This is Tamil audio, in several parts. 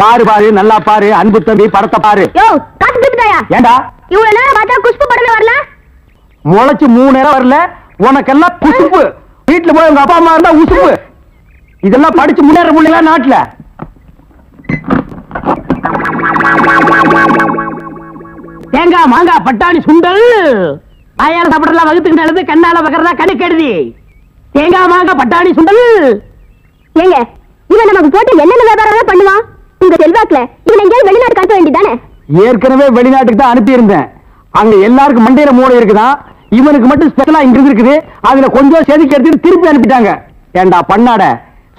பாரு பாரு நல்லா பாரு அன்பு தம்பி படத்தை பாரு. யோ காசு திருப்பிட்டாயா ஏண்டா? இவ்வளவு நேரம் பார்த்தா குஷ்பு படமே வரல? முளைச்சு மூணு நேரம் வரல. உனக்கெல்லாம் குசுப்பு வீட்டுல போய் உங்க அப்பா அம்மா இருந்தா உசுப்பு இதெல்லாம் படிச்சு முன்னேற முடியல நாட்டுல. தேங்காய் மாங்காய் பட்டாணி சுண்டல். வாயால சாப்பிடலாம் வகுத்துக்கு நல்லது கண்ணால பக்கறதா கணக்கு எழுதி தேங்காய் மாங்காய் பட்டாணி சுண்டல். ஏங்க இவன் நமக்கு போட்டு என்னென்ன வியாபாரம் பண்ணுவான்? உங்க செல்வாக்குல இவன் எங்கேயாவது வெளிநாட்டு காட்ட வேண்டியதானே ஏற்கனவே வெளிநாட்டுக்கு தான் அனுப்பி இருந்தேன் அங்க எல்லாருக்கும் மண்டையில மூளை இருக்குதான் இவனுக்கு மட்டும் ஸ்பெஷலா இங்க இருக்குது அதுல கொஞ்சம் செதுக்கி எடுத்துட்டு திருப்பி அனுப்பிட்டாங்க. ஏண்டா பண்ணாட?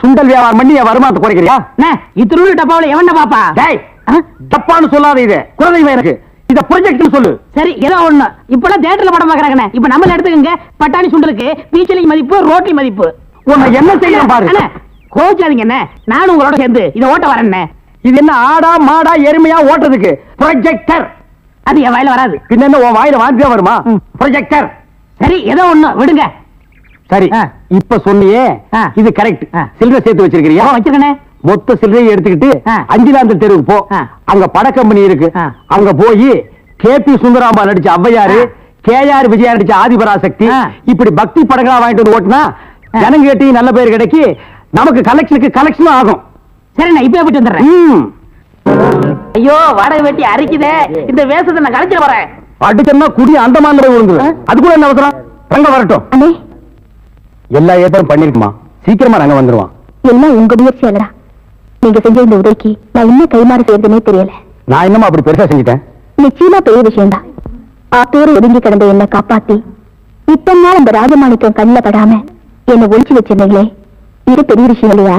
சுண்டல் வியாபாரம் பண்ணி என் வருமானத்தை குறைக்கிறியா? இத்திரு டப்பாவில எவன்டா பாப்பா? டேய் தப்பான்னு சொல்லாத இது. குலதெய்வம் எனக்கு. இத ப்ரொஜெக்ட்னு சொல்லு. சரி ஏதோ ஒண்ணு. இப்பெல்லாம் தேட்டர்ல படம் பாக்குறாங்கண்ணே இப்ப நம்மள எடுத்துக்கங்க. பட்டாணி சுண்டலுக்கு பீச்சலி மதிப்பு ரோட்லி மதிப்பு. உன்னை என்ன செய்யணும் பாரு. அண்ணே, கோவிச்சாதீங்க என்ன நானும் உங்களோட சேர்ந்து இதை ஓட்ட வரேன்னே இது என்ன ஆடா மாடா எருமையா ஓட்டுறதுக்கு ப்ரொஜெக்டர் அது என் வாயில வராது பின்ன என்ன உன் வாயில வாந்தியா வருமா. ப்ரொஜெக்டர் சரி ஏதோ ஒண்ணு விடுங்க சரி. இப்ப சொன்னியே. இது கரெக்ட். சில்லறை சேர்த்து வச்சிருக்கிறியா ஓ, வச்சிருக்கண்ணே மொத்த சில்லறையை எடுத்துக்கிட்டு. அஞ்சிலாந்த தெருவுக்கு போ. அங்க பட கம்பெனி இருக்கு. அங்க போய் கே பி சுந்தராம்பா நடிச்ச ஔவையாரு. கே ஆர் விஜயா நடிச்ச ஆதிபராசக்தி. இப்படி பக்தி படங்களா வாங்கிட்டு வந்து ஓட்டுனா ஆ. ஜனங்க கேட்டி நல்ல பேர் கிடைக்கி நமக்கு கலெக்ஷனுக்கு கலெக்ஷனும் ஆகும் சரி நான் இப்பவே போயிட்டு வந்துடுறேன். ஐயோ வாடகை வெட்டி அரிக்குதே. இந்த வேஷத்தை நான் கலைச்சிட்டு வரேன் அடிச்சோம்னா குடி அந்தமான விழுந்து ஆ. அது கூட என்ன அவசரம்? ரங்க வரட்டும். அண்ணே. எல்லா ஏற்பாடும் பண்ணிருக்குமா? சீக்கிரமா ரங்க வந்துருவான். எல்லாம் உங்க முயற்சியாலடா நீங்க செஞ்ச இந்த உதவிக்கு நான் இன்னும் கைமாறு செய்யறதுனே தெரியல. நான் என்னமா அப்படி பெருசா செஞ்சுட்டேன். நிச்சயமா பெரிய விஷயம்தான் ஆத்தோடு ஒதுங்கி கிடந்த என்னை காப்பாத்தி இத்தனை நாள் இந்த ராஜமாணிக்கம் கண்ணில் படாம என்னை ஒழிச்சு வச்சிருந்தீங்களே. இது பெரிய விஷயம் இல்லையா?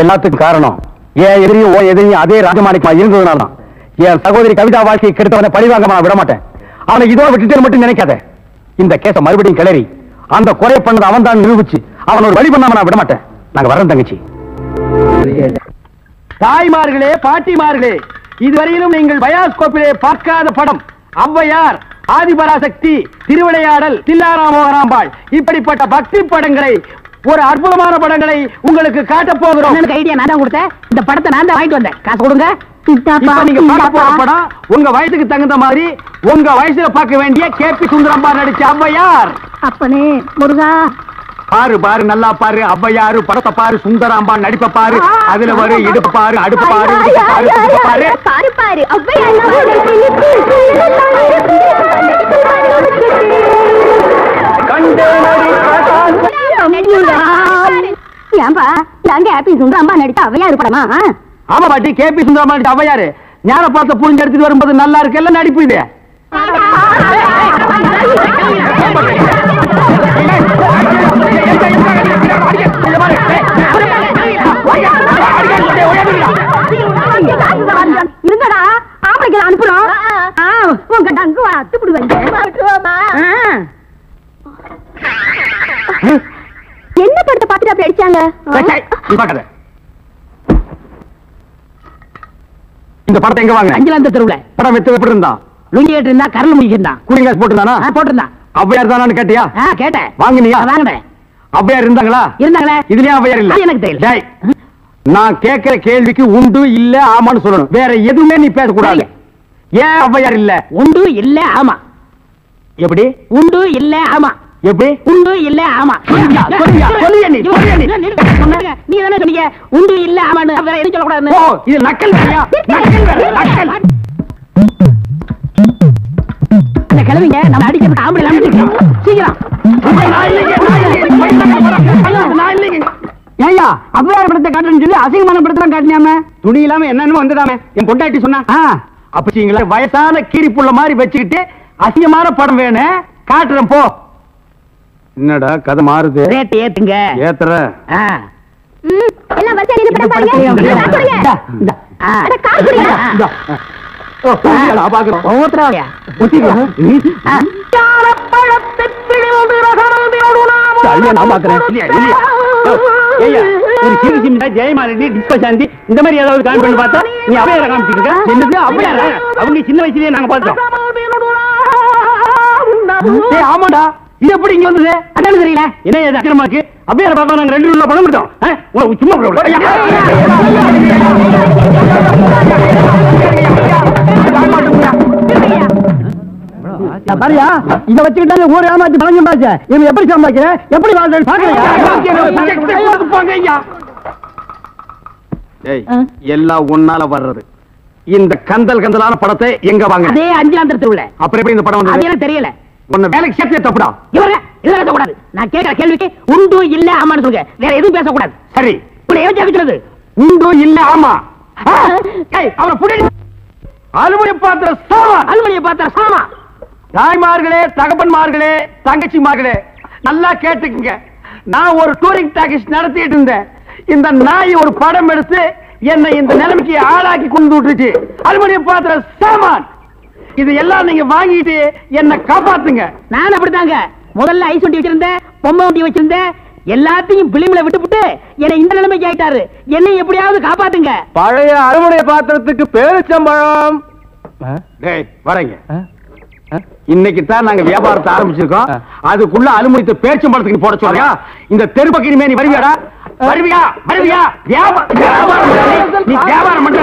எல்லாத்துக்கும் காரணம் என் எதிரியும் ஓ எதிரியும் அதே ராஜமாணிக்கமா இருந்ததுனால தான். என் சகோதரி கவிதா வாழ்க்கையை கெடுத்தவனை பழிவாங்க நான் விட மாட்டேன். அவனை இதோட விட்டுட்டு மட்டும் நினைக்காத. இந்த கேஸ மறுபடியும் கிளறி அந்த குறை பண்ணது அவன் தான் நிரூபிச்சு அவன் ஒரு வழி பண்ணாம நான் விட மாட்டேன். நாங்க வரோம் தங்கச்சி. தாய்மார்களே பாட்டிமார்களே இதுவரையிலும் நீங்கள் பயாஸ்கோப்பிலே பார்க்காத படம் ஔவையார் ஆதிபராசக்தி திருவிளையாடல் தில்லாராமோகராம்பாள் இப்படிப்பட்ட பக்தி படங்களை ஒரு அற்புதமான படங்களை உங்களுக்கு காட்டப் போகிறோம். அண்ணனுக்கு ஐடியா நான் தான் கொடுத்தேன். இந்த படத்தை நான் தான் வாங்கிட்டு வந்தேன். காசு கொடுங்க. நீங்க பார்க்க போற படம் உங்க வயசுக்கு தகுந்த மாதிரி உங்க வயசுல பார்க்க வேண்டிய கே. பி. சுந்தரம்பா நடிச்ச ஔவையார் அப்பனே முருகா. பாரு பாரு நல்லா பாரு. ஔவையாரு படத்தை பாரு. சுந்தராம்பா நடிப்ப பாரு. அதுல வரு இடுப்பு பாரு அடுப்பு பாரு பாரு பாரு. பாரு ஏன்பா? நாங்க ஹாப்பி சுந்தரம்பா நடித்த அவையா இருப்படமா? ஆமா பாட்டி கே பி சுந்தரம்பா நடிச்ச ஔவையாரு ஞான பார்த்த புரிஞ்சு எடுத்துட்டு வரும்போது நல்லா இருக்குல்ல நடிப்பு இது. இருங்கடா. ஆம்பளைக்கு அனுப்புறோம். ஆ, உங்க டங்கு அத்துப்பிடுவேன் என்ன படத்தை பார்த்துட்டு அப்படி அடிச்சாங்க. இந்த படத்தை எங்க வாங்க அஞ்சலாந்த தெருவுல. படம் வித்து எப்படி இருந்தான் லுங்கி கேட்டு இருந்தா கரல் முடிக்கிருந்தான் கூலிங் கிளாஸ் போட்டுருந்தானா? போட்டிருந்தான் ஔவையார் தானான்னு கேட்டியா? கேட்டேன். வாங்கினியா? வாங்கினேன். ஔவையார் இருந்தாங்களா? இருந்தாங்களே. இதுலயும் ஔவையார் இல்ல. எனக்கு தெரியல. டேய், நான் கேட்கிற கேள்விக்கு உண்டு இல்ல ஆமான்னு சொல்லணும். வேற எதுவுமே நீ பேசக்கூடாது. ஏன் ஔவையார் இல்ல? உண்டு இல்ல ஆமா. எப்படி? உண்டு இல்ல ஆமா. எப்படி? உண்டு இல்ல ஆமா. நீ, தானே சொன்னீங்க? உண்டு இல்ல ஆமான்னு. வேற எதுவும் சொல்லக்கூடாதுன்னு. ஓ இது நக்கல் வேறையா நக்கல் வேற நக்கல். அந்த கிழவிங்க நம்ம அடிக்கிறதுக்கு ஆம்பளை அனுப்பிச்சிருக்கோம் சீக்கிரம். ஏய்யா அவ்வையார் படத்தை காட்டுறேன்னு சொல்லி அசிங்கமான படத்தெல்லாம் காட்டினாம துணி இல்லாம என்னன்னு வந்ததாமே என் பொண்டாட்டி சொன்னா. அப்பச்சிங்களா வயசான கீரி புள்ள மாதிரி வச்சுக்கிட்டு அசிங்கமான படம் வேணும். காட்டுறேன் போ. என்னடா கதை மாறுது. ரேட் ஏத்துங்க. ஏத்துற. எல்லாம் வரிசையா நின்னு. இந்தா, மாதிரி ஏதாவது காமி பண்ணி பார்த்தா நீ அவையார காமிச்சிட்டு இருக்க? என்னது அவையாரா? அவங்க சின்ன வயசுலயே நாங்க பார்த்தோம். ஆமாடா. இது எப்படி இங்க வந்தது அதான தெரியல என்ன இது அக்கிரமாக்கு அப்படியே பாப்பா நாங்க ரெண்டு ரூபா பணம் கொடுத்தோம் உனக்கு சும்மா பாரியா இத வச்சுக்கிட்டாங்க ஊர் ஏமாத்தி பழஞ்சு பாச்ச இவன் எப்படி சம்பாதிக்கிற எப்படி வாழ்றேன் பாக்குறீங்க எல்லாம் உன்னால வர்றது இந்த கந்தல் கந்தலான படத்தை எங்க வாங்க அஞ்சு அஞ்சாம் திருவுள்ள அப்புறம் எப்படி இந்த படம் வந்து தெரியல உன்னை வேலைக்கு சேர்த்தே தப்புடா இவர இல்ல பேசக்கூடாது நான் கேட்கிற கேள்விக்கு உண்டு இல்ல ஆமான்னு சொல்லுங்க. வேற எதுவும் பேசக்கூடாது. சரி. இப்படி ஏன் ஜெபிக்கிறது உண்டு இல்ல ஆமா. அவனை புடி. அலுவலி பாத்திர சாமான் அலுவலியை பார்த்தா சாமா. தாய்மார்களே தகப்பன்மார்களே தங்கச்சிமார்களே நல்லா கேட்டுக்குங்க. நான் ஒரு டூரிங் டாக்கிஸ் நடத்திட்டு இருந்தேன். இந்த நாய் ஒரு படம் எடுத்து என்னை இந்த நிலைமைக்கு ஆளாக்கி கொண்டு விட்டுருச்சு அலுமினிய பாத்திர சாமான். இது எல்லாம் நீங்க வாங்கிட்டு என்ன காப்பாத்துங்க. நான் அப்படித்தாங்க முதல்ல ஐஸ் வண்டி வச்சிருந்தேன் பொம்மை வண்டி வச்சிருந்தேன். எல்லாத்தையும் பிளிமில விட்டுப்புட்டு என்னை இந்த நிலைமைக்கு ஆயிட்டாரு. என்னை எப்படியாவது காப்பாத்துங்க. பழைய அறுவடை பாத்திரத்துக்கு பேரிச்சம்பழம். டேய் வரேங்க. இன்னைக்கு தான் நாங்க வியாபாரத்தை ஆரம்பிச்சிருக்கோம். அதுக்குள்ள அலுமினியத்தை பேரிச்சம்பழத்துக்கு போட சொல்றியா? இந்த தெரு பக்கிரிமே நீ வருவியாடா? வருவியா? வருவியா? வியாபாரம் வியாபாரம் பண்ற. நீ. வியாபாரம் பண்ற.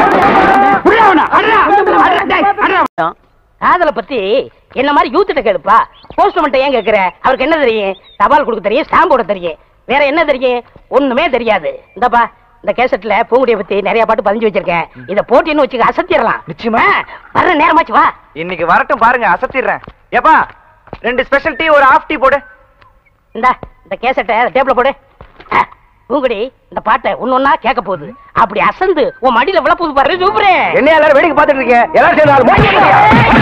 காதல பத்தி என்ன மாதிரி யூத்திட்ட கேளுப்பா. போஸ்ட்மன்ட்ட ஏன் கேக்குற? அவருக்கு என்ன தெரியும்? தபால் கொடுக்க தெரியும் ஸ்டாம்ப் போட தெரியும். வேற என்ன தெரியும்? ஒண்ணுமே தெரியாது. இந்தப்பா இந்த கேசட்ல பூங்குடிய பத்தி நிறைய பாட்டு பதிஞ்சு வச்சிருக்கேன். இத போட்டின்னு வச்சுக்க அசத்திடலாம். நிச்சயமா? ஆ, வர்ற நேரமாச்சு வா. இன்னைக்கு வரட்டும் பாருங்க அசத்திடுறேன். ஏப்பா ரெண்டு ஸ்பெஷல் டீ ஒரு ஆஃப் டீ போடு. இந்த இந்த கேசட்டை டேபிள்ல போடு. பூங்குடி இந்த பாட்டை ஒன்னொன்னா கேட்க போகுது அப்படி அசந்து உன் மடியில விழ போகுது பாரு சூப்பரே என்ன எல்லாரும் வேடிக்கை பார்த்துட்டு இருக்கீங்க எல்லாரும் சேர்ந்து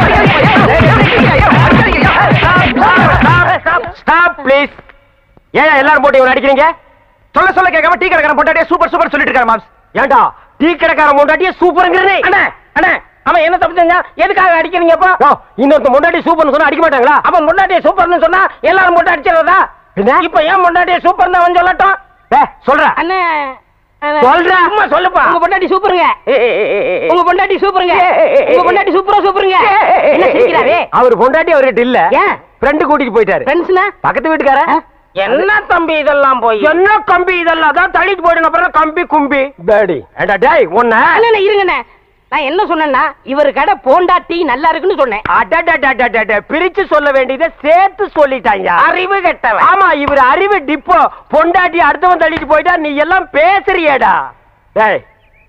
ஸ்டாப் ப்ளீஸ் ஏன் எல்லாரும் போட்டு இவன் அடிக்கிறீங்க சொல்ல சொல்ல கேட்காம டீ கடைக்காரன் பொண்டாட்டியே சூப்பர் சூப்பர் சொல்லிட்டு இருக்காரு மாம்ஸ் ஏன்டா டீ கடைக்காரன் பொண்டாட்டியே சூப்பர்ங்கிறனே அண்ணா அண்ணா அவன் என்ன தப்பு செஞ்சான் எதுக்காக அடிக்கிறீங்கப்பா இன்னொருத்த முன்னாடி சூப்பர்னு சொன்னா அடிக்க மாட்டாங்களா அவன் முன்னாடியே சூப்பர்னு சொன்னா எல்லாரும் போட்டு அடிச்சிடறதா? இப்ப ஏன் முன்னாடியே சூப்பர் அவன் சொல்லட்டும் டேய், சொல்றேன் அண்ணே சொல்றா. சும்மா சொல்லுப்பா. உங்க பொண்டாட்டி சூப்பருங்க. உங்க பொண்டாட்டி சூப்பருங்க. உங்க பொண்டாட்டி சூப்பரா சூப்பருங்க. என்ன சிரிக்கிறாரு? அவர் பொண்டாட்டி அவர்கிட்ட இல்ல. ஏன்? ஃப்ரெண்டு கூட்டிட்டு போயிட்டாரு. ஃப்ரெண்ட்ஸ்னா பக்கத்து வீட்டுக்கார என்ன தம்பி இதெல்லாம் போய்? என்ன கம்பி இதெல்லாம்? தான் தள்ளிட்டு போயிடும் அப்புறம் கம்பி கும்பி? டாடி ஏண்டா டேய் உன்ன அண்ணே இருங்கண்ணே. நான் என்ன சொன்னேன்னா இவர் கடை போண்டா டீ நல்லா இருக்குன்னு சொன்னேன். அடடடடடட, பிரிச்சு சொல்ல வேண்டியதை சேர்த்து சொல்லிட்டாங்க அறிவு கெட்டவன். ஆமா இவர் அறிவு டிப்போ பொண்டாட்டி அடுத்தவன் தள்ளிட்டு போயிட்டா நீ எல்லாம் பேசுறியேடா. டேய்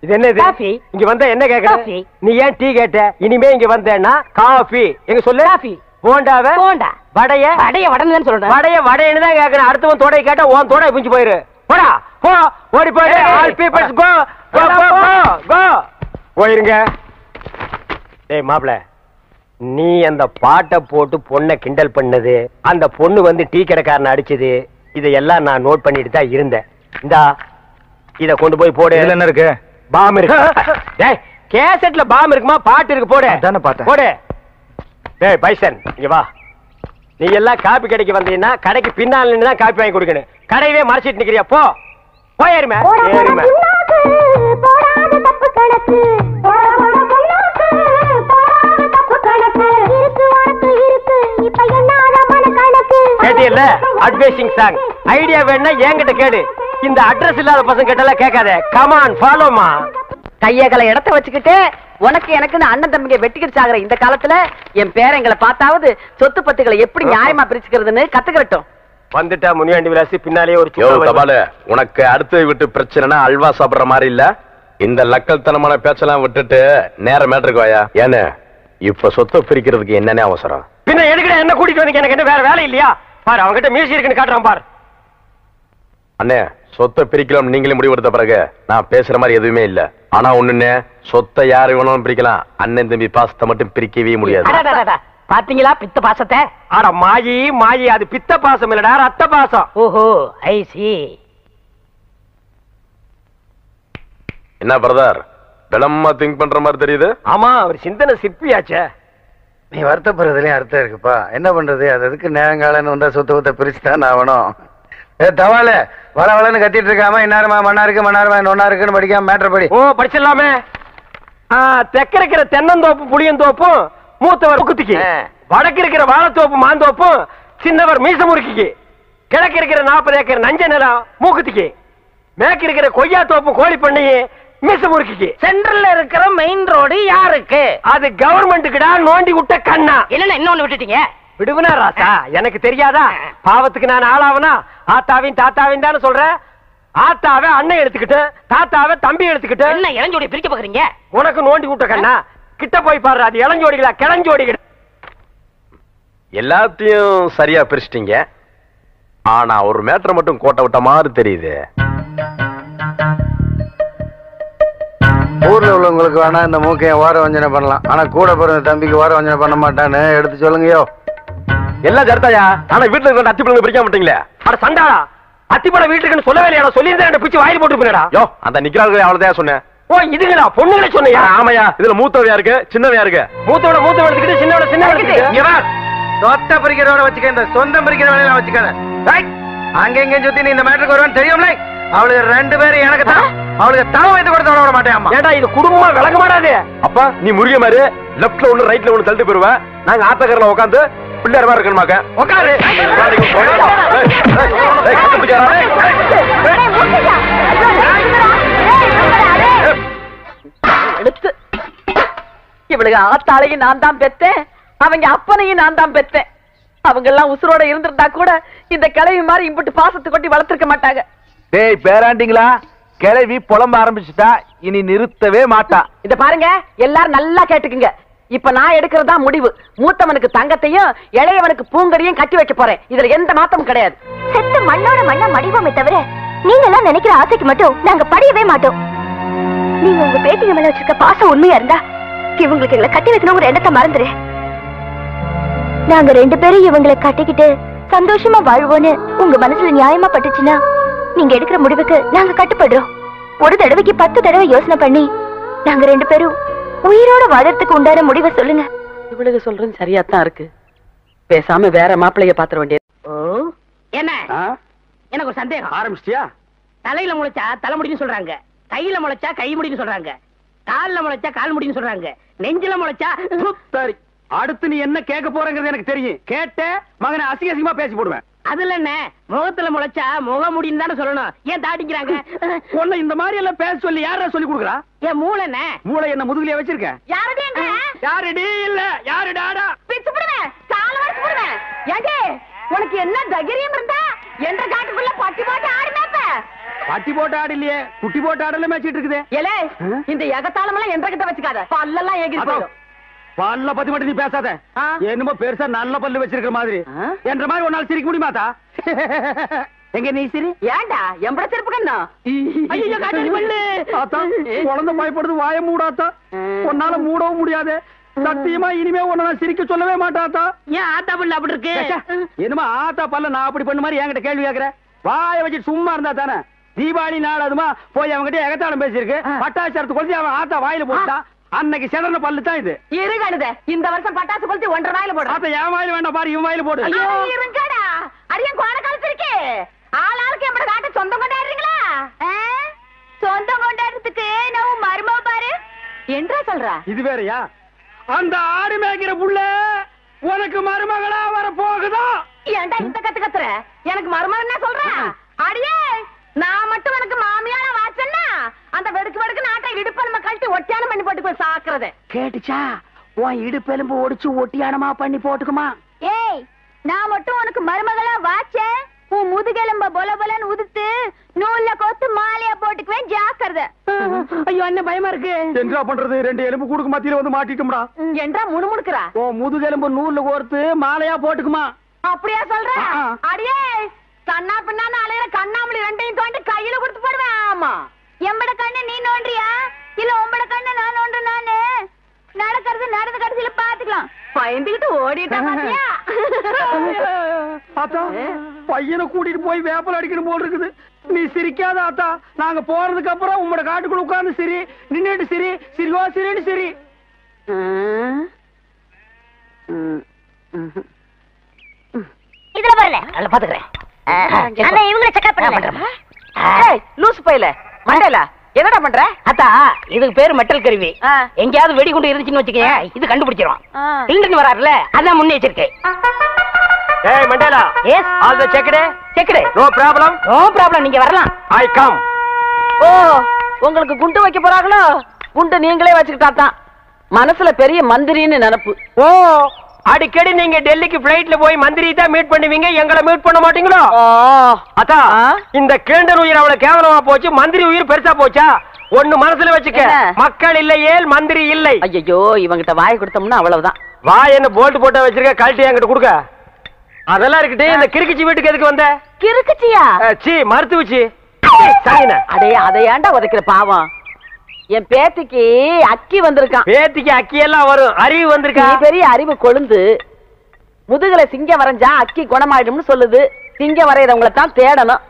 இது என்னது? காஃபி. இங்க வந்தா என்ன கேக்குற? காஃபி. நீ ஏன் டீ கேட்ட? இனிமே இங்க வந்தேன்னா காஃபி. எங்க சொல்லு? காஃபி. போண்டாவ? போண்டா. வடைய? வடைய வடன்னு சொல்றேன். வடைய வடையன்னு தான் கேக்குறேன். அடுத்தவன் தொடை கேட்டா உன் தொடை பிஞ்சு போயிரு. போடா. போ ஓடி ஏய், ஆல் பீப்பிள்ஸ் கோ கோ கோ கோ போயிருங்க. டேய் மாப்ள நீ அந்த பாட்டை போட்டு பொண்ணை கிண்டல் பண்ணது அந்த பொண்ணு வந்து டீ கடைக்காரனை அடிச்சது இதையெல்லாம் நான் நோட் பண்ணிட்டு தான் இருந்தேன். இந்தா இத கொண்டு போய் போடு. இதுல என்ன இருக்கு? பாம் இருக்கு. டேய் கேசட்ல பாம் இருக்குமா? பாட்டு இருக்கு போடு. அதானே பார்த்தேன். போடு. டேய் பைசன் இங்க வா. நீ எல்லாம் காப்பி கடைக்கு வந்தீங்கன்னா கடைக்கு பின்னால் நின்று தான் காப்பி வாங்கி கொடுக்கணும். கடையவே மறைச்சிட்டு நிக்கிறியா? போ. போய் ஏறுமே ஏறுமே கேட்டியல்ல? அட்வைசிங் சாங் ஐடியா வேணா என்கிட்ட கேடு இந்த அட்ரஸ் இல்லாத பசங்க கிட்டலாம் கேட்காத. கமான் ஃபாலோமா கையகல இடத்த வச்சுக்கிட்டு உனக்கு எனக்குன்னு அண்ணன் தம்பிங்க வெட்டிக்கிட்டு சாகுற இந்த காலத்துல என் பேரங்களை பார்த்தாவது சொத்து பத்துக்களை எப்படி நியாயமா பிரிச்சுக்கிறதுன்னு கத்துக்கிறட்டும். வந்துட்டா முனியாண்டி விலாசி பின்னாலே ஒரு உனக்கு அடுத்த வீட்டு பிரச்சனைனா அல்வா சாப்பிடுற மாதிரி இல்ல? இந்த லக்கல்தனமான பேச்செல்லாம் விட்டுட்டு நேர மேட்டருக்கு வாயா ஏன்னு இப்ப சொத்தை பிரிக்கிறதுக்கு என்னன்னே அவசரம்? பின்ன எதுக்குடா என்ன கூட்டிட்டு வந்தீங்க? எனக்கு என்ன வேற வேலை இல்லையா? பாரு அவன்கிட்ட மியூசிக் இருக்குன்னு காட்டுறான் பாரு. அண்ணே சொத்தை பிரிக்கலாம் நீங்களே முடிவெடுத்த பிறகு நான் பேசுற மாதிரி எதுவுமே இல்ல. ஆனா ஒண்ணுண்ணே சொத்தை யாரு வேணாலும் பிரிக்கலாம். அண்ணன் தம்பி பாசத்தை மட்டும் பிரிக்கவே முடியாது. பாத்தீங்களா பித்த பாசத்தை? ஆட மாயி மாயி அது பித்த பாசம் இல்லடா ரத்த பாசம். ஓஹோ ஐ சி என்ன பிரதர் விளமா திங்க் பண்ற மாதிரி தெரியுது? ஆமா அவர் சிந்தனை சிற்பியாச்சே. நீ வருத்தப்படுறதுலயும் அர்த்தம் இருக்குப்பா. என்ன பண்றது? அது அதுக்கு நேரங்காலன்னு வந்தா சொத்த சொத்த பிரிச்சு தான் ஆகணும். ஏ தவால வள வளன்னு கத்திட்டு இருக்காம இன்னாரமா மண்ணா இருக்கு மண்ணாரமா நொன்னா இருக்குன்னு படிக்காம மேட்டர் படி. ஓ படிச்சிடலாமே. ஆ, தெற்க இருக்கிற தென்னந்தோப்பு புளியந்தோப்பும் மூத்தவர் முக்குத்திக்கு. ஆ. வடக்கு இருக்கிற வாழைத்தோப்பு மாந்தோப்பும் சின்னவர் மீச முறுக்கிக்கு கிழக்கு இருக்கிற நாற்பது ஏக்கர் நஞ்ச நிலம் மூக்குத்திக்கு. மேற்கு இருக்கிற கொய்யா தோப்பு கோழி பண்ணையே மீச முறுக்கிக்கு சென்ட்ரல்ல இருக்கிற மெயின் ரோடு யாருக்கு? அது கவர்மெண்ட்டுக்குடா நோண்டி விட்ட கண்ணா. இல்லன்னா இன்னொன்னு விட்டுட்டீங்க? விடுவனா ராசா எனக்கு தெரியாதா? பாவத்துக்கு நான் ஆளாவனா? ஆத்தாவின் தாத்தாவின் தானே சொல்றேன் ஆத்தாவை அண்ணன் எடுத்துக்கிட்டு தாத்தாவை தம்பி எடுத்துக்கிட்டு. என்ன இளஞ்சோடி பிரிக்க பாக்குறீங்க உனக்கு நோண்டி விட்ட கண்ணா? கிட்ட போய் பாரு அது இளஞ்சோடிகளா கிளஞ்சோடிகள். எல்லாத்தையும் சரியா பிரிச்சிட்டீங்க. ஆனா ஒரு மேட்டரை மட்டும் கோட்டை விட்ட மாதிரி தெரியுது. ஊர்ல உள்ளவங்களுக்கு வேணா இந்த மூக்கைய ஓர வஞ்சனை பண்ணலாம். ஆனா கூட பிறந்த தம்பிக்கு ஓர வஞ்சனை பண்ண மாட்டான்னு எடுத்து சொல்லுங்கயோ. எல்லாம் சரிதாயா ஆனா வீட்டுல இருக்கிற அத்தி பிள்ளைங்க பிரிக்க மாட்டீங்களே அட சண்டாளா அத்திப்பட வீட்டுக்குன்னு சொல்லவே இல்லையா சொல்லியிருந்தேன் பிச்சு வாயில் போட்டு போனடா யோ அந்த நிக்கிறாங்க அவ்வளவுதான் சொன்னேன். ஓ இதுங்களா? பொண்ணுங்களே சொன்னியா? ஆமாயா. இதுல மூத்தவையா இருக்கு? சின்னவையா இருக்கு? மூத்தோட மூத்த எடுத்துக்கிட்டு சின்னோட சின்ன வா. சொத்த பிரிக்கிறவன வச்சுக்க இந்த சொந்தம் பிரிக்கிற வேலையில வச்சுக்காத. அங்க இங்க சுத்தி நீ இந்த மேட்டருக்கு வருவான்னு தெரியும்ல? அவளுக்கு ரெண்டு பேரும் எனக்கு தான் அவளுக்கு தலை வைத்து கொடுத்து விட மாட்டேன் ஏடா இது குடும்பமா விளங்க மாட்டாது அப்ப நீ முருக மாதிரி லெப்ட்ல ஒண்ணு ரைட்ல ஒண்ணு தள்ளிட்டு போயிருவ நாங்க ஆத்தக்கரில் உட்காந்து பிள்ளையார் மாதிரி இருக்கணுமாக்க உட்காரு எடுத்து இவளுக்கு ஆத்தாளையும் நான் தான் பெத்தேன் அவங்க அப்பனையும் நான் தான் பெத்தேன் அவங்க எல்லாம் உசுரோட இருந்திருந்தா கூட இந்த கிளவி மாதிரி இம்புட்டு பாசத்தை கொட்டி வளர்த்திருக்க மாட்டாங்க டேய் பேராண்டிங்களா? கிளவி புலம்ப ஆரம்பிச்சுட்டா இனி நிறுத்தவே மாட்டா. இத பாருங்க எல்லாரும் நல்லா கேட்டுக்குங்க. இப்ப நான் எடுக்கிறதா முடிவு. மூத்தவனுக்கு தங்கத்தையும் இளையவனுக்கு பூங்கடியும் கட்டி வைக்க போறேன். இதுல எந்த மாத்தமும் கிடையாது. செத்து மண்ணோட மண்ணா மடிவோமே தவிர நீங்க எல்லாம் நினைக்கிற ஆசைக்கு மட்டும் நாங்க படியவே மாட்டோம். நீங்க உங்க பேட்டிங்க மேல வச்சிருக்க பாசம் உண்மையா இருந்தா இவங்களுக்கு எங்களை கட்டி வைக்கணும் ஒரு எண்ணத்தை மறந்துரு. நாங்க ரெண்டு பேரும் இவங்களை கட்டிக்கிட்டு சந்தோஷமா வாழ்வோன்னு உங்க மனசுல நியாயமா பட்டுச்சுன்னா நீங்க எடுக்கிற முடிவுக்கு நாங்க கட்டுப்படுறோம். ஒரு தடவைக்கு பத்து தடவை யோசனை பண்ணி நாங்க ரெண்டு பேரும் உயிரோட வாழறதுக்கு உண்டான முடிவை சொல்லுங்க. இவளுக்கு சொல்றது சரியா தான் இருக்கு. பேசாம வேற மாப்பிள்ளைய பாத்திர வேண்டியது. என்ன? எனக்கு ஒரு சந்தேகம். ஆரம்பிச்சிட்டியா? தலையில முளைச்சா தலைமுடின்னு சொல்றாங்க. கையில முளைச்சா கை முடின்னு சொல்றாங்க. கால்ல முளைச்சா கால் முடின்னு சொல்றாங்க. நெஞ்சில முளைச்சா சரி அடுத்து நீ என்ன கேட்க போறங்கிறது எனக்கு தெரியும். கேட்ட மகனை அசிங்க அசிங்கமா பேசி போடுவேன். அதுல என்ன? முகத்துல முளைச்சா முக முடின்னு தானே சொல்லணும். ஏன் தாடிக்கிறாங்க உன்னை இந்த மாதிரி எல்லாம் பேச சொல்லி யாரா சொல்லி கொடுக்குறா? ஏன் மூளை என்ன? மூளை என்ன முதுகுலயே வச்சிருக்க? யாருடைய யாருடி? இல்ல யாரு டாடா பிச்சு போடுவேன் கால வரைச்சு போடுவேன் ஏண்டே உனக்கு என்ன தைரியம் இருந்தா என்ற காட்டுக்குள்ள பட்டி போட்டு ஆடுனாப்ப பட்டி போட்ட ஆடு இல்லையே குட்டி போட்ட ஆடல மேய்ச்சிட்டு இருக்குது. ஏலே இந்த எகத்தாளம் எல்லாம் என்ற கிட்ட வச்சுக்காத. பல்லெல்லாம் ஏகி போயிடும். பல்ல பத்தி மட்டும் நீ பேசாத. என்னமோ பெருசா நல்ல பல்லு வச்சிருக்கிற மாதிரி? என்ற மாதிரி ஒரு நாள் சிரிக்க முடியுமாத்தா எங்க நீ சிரி? ஏண்டா எம்பட செருப்பு கண்ணா? ஐயோ பல்லு. குழந்தை பயப்படுது வாய மூடாத்தா உன்னால மூடவும் முடியாது. சத்தியமா இனிமே உன்னை நான் சிரிக்க சொல்லவே மாட்டாத்தா ஏன் ஆத்தா பல்லு அப்படி இருக்கு? என்னமா ஆத்தா பல்ல நான் அப்படி பண்ண மாதிரி என்கிட்ட கேள்வி கேக்குற? வாய வச்சு சும்மா இருந்தா தானே? தீபாவளி நாள் அதுமா போய் அவன்கிட்ட எகத்தாளம் பேசியிருக்கு. பட்டாசரத்து கொளுத்தி அவன் ஆத்தா வாயில போட்டான் அன்னைக்கு செதறன பல்லு தான் இது. இரு கழுத இந்த வருஷம் பட்டாசு கொளுத்தி ஒன்றரை வாயில போடுறேன் ஆத்தா என் வாயில வேண்டாம் பாரு இவன் வாயில போடு. இருங்கடா அடியன் கோண கழிச்சிருக்கே ஆளாளுக்கு எம்பட காட்ட சொந்தம் கொண்டாடுறீங்களா? சொந்தம் கொண்டாடுறதுக்கு நான் மருமக பாரு? என்றா சொல்றா? இது வேறயா? அந்த ஆடு மேய்க்கிற புள்ள உனக்கு மருமகளா வர போகுதா? ஏன்டா இந்த கத்து கத்துற? எனக்கு மருமகன் சொல்ற? அடியே நான் மட்டும் உனக்கு மாமியார அந்த வெடுக்கு வெடுக்கு நாட்டை இடுப்ப நம்ம கழட்டி ஒட்டியான பண்ணி போட்டு போய் சாக்குறது. கேட்டுச்சா? உன் இடுப்பெலும்பு ஒடிச்சு ஒட்டியானமா பண்ணி போட்டுக்குமா? ஏய் நான் மட்டும் உனக்கு மருமகளா வாச்சேன் உன் முதுகெலும்ப பொல பொலன்னு உதுத்து நூல்ல கோத்து மாலையா போட்டுக்குவேன் ஜாக்கிரதை. ஐயோ என்ன பயமா இருக்கு. என்ன பண்றது? ரெண்டு எலும்பு கூடுக்கு மத்தியில வந்து மாட்டிட்டோம்டா என்றா முணுமுணுக்குறா? ஓ முதுகெலும்பு நூல்ல கோர்த்து மாலையா போட்டுக்குமா? அப்படியா சொல்ற. அடியே கண்ணா பின்னான்னு அலையிற கண்ணாமலி ரெண்டையும் தோண்டி கையில கொடுத்து போடுவேன் ஆமா. எம்பட கண்ணு நீ நோண்டியா இல்ல உம்பட கண்ணு நான் நோண்டு நானு நடக்கிறது நடந்த கடைசியில பாத்துக்கலாம். பயந்துகிட்டு ஓடிட்டா பாத்தியா? ஆத்தா பையனை கூட்டிட்டு போய் வேப்பல் அடிக்கணும் போல் இருக்குது. நீ சிரிக்காத ஆத்தா. நாங்க போறதுக்கு அப்புறம் உங்களோட காட்டுக்குள்ள உட்கார்ந்து சிரி. நின்னுட்டு சிரி. சிரிவா சிரின்னு சிரி. இதுல அதுல பாத்துக்கிறேன். இவங்கள செக்அப் பண்ணல ஏய், லூசு பையல. மண்டையில என்னடா பண்ற? அத்தா இதுக்கு பேரு மெட்டல் கருவி. எங்கேயாவது வெடிகுண்டு இருந்துச்சுன்னு வச்சுக்கேன் இது கண்டுபிடிச்சிரும். சிலிண்டர் வராருல அதான் முன்னெச்சரிக்கை ஏய் மண்டேலா. எஸ் ஆல் த செக்கடே செக்குடு நோ ப்ராப்ளம் நோ ப்ராப்ளம் நீங்க வரலாம். ஐ கம் ஓ உங்களுக்கு குண்டு வைக்க போறாங்களோ? குண்டு நீங்களே வச்சுக்கிட்டா தான். மனசுல பெரிய மந்திரின்னு நினப்பு. ஓ அடிக்கடி நீங்க டெல்லிக்கு பிளைட்ல போய் மந்திரி தான் மீட் பண்ணுவீங்க. எங்களை மீட் பண்ண மாட்டீங்களோ? அத்தா? இந்த கிழண்டர் உயிர் அவ்வளவு கேவலமா போச்சு. மந்திரி உயிர் பெருசா போச்சா? ஒண்ணு மனசுல வச்சுக்க? மக்கள் இல்லையே மந்திரி இல்லை. ஐயோ இவங்கிட்ட வாய் கொடுத்தோம்னா அவ்வளவுதான். வா என்ன போல்ட் போட்டு வச்சிருக்க கழட்டி என்கிட்ட கொடுக்க. அதெல்லாம் இருக்கட்டு இந்த கிறுக்கிச்சி வீட்டுக்கு எதுக்கு வந்த? கிறுக்குச்சியா? சீ மருத்துவச்சி. அடே அதை ஏன்டா உதைக்கிற பாவம். என் பேத்திக்கு அக்கி வந்திருக்கான். பேத்திக்கு அக்கி எல்லாம் வரும். அறிவு வந்திருக்கா? பெரிய அறிவு கொழுந்து முதுகுல சிங்கம் வரைஞ்சா அக்கி குணமாயிடும்னு சொல்லுது. சிங்கம் வரையறவங்கள தான் தேடணும்.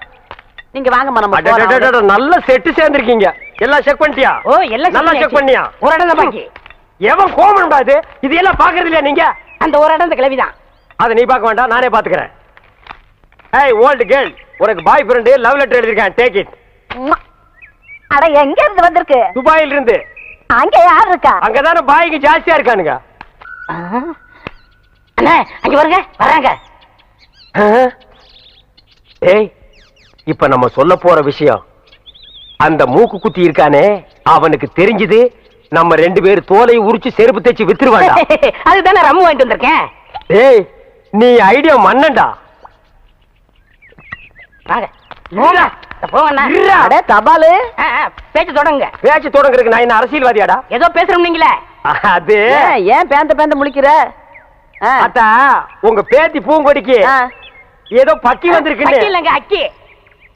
நீங்க போலாம். அடடடடட, நல்ல செட்டு சேர்ந்திருக்கீங்க. எல்லாம் செக் பண்ணிட்டியா? ஓ எல்லாம் நல்லா செக் பண்ணியா? ஒரு இடம் பாக்கி. எவன் கோமன்டா இது இது? எல்லாம் பாக்குறது இல்லையா நீங்க? அந்த ஒரு இடம் இந்த கிளவிதான். அதை நீ பார்க்க வேண்டாம் நானே பாத்துக்கிறேன் ஏய் ஓல்டு கேர்ள் உனக்கு பாய் ஃப்ரெண்ட் லவ் லெட்டர் எழுதிருக்கேன் டேக் இட். அட எங்க இருந்து வந்திருக்கு? துபாயில இருந்து அங்க யார் இருக்கா? அங்கதானே பாய்க்கு ஜாஸ்தியா இருக்கானுங்க. அண்ணா அங்க வருங்க. வராங்க ஏய் இப்ப நம்ம சொல்ல போற விஷயம் அந்த மூக்கு குத்தி இருக்கானே அவனுக்கு தெரிஞ்சது நம்ம ரெண்டு பேர் தோலை உரிச்சு செருப்பு தைச்சு வித்துருவாண்டா அதுதானே ரம்மு வாங்கிட்டு வந்திருக்கேன். ஏய் நீ ஐடியா மன்னன்டா. வாங்க. போங்க போங்கண்ணா. இருடா. அட தபாலு. ஆ, ஆ, பேச்சு தொடங்குங்க. பேச்சு தொடங்குறதுக்கு நான் என்ன அரசியல்வாதியாடா? ஏதோ பேசுறோம் நீங்களே. அது. ஏன், ஏன் பேந்த பேந்த முழிக்கிற? ஆ. அத்தா உங்க பேத்தி பூங்கொடிக்கு. ஏதோ பக்கி இல்லைங்க அக்கி.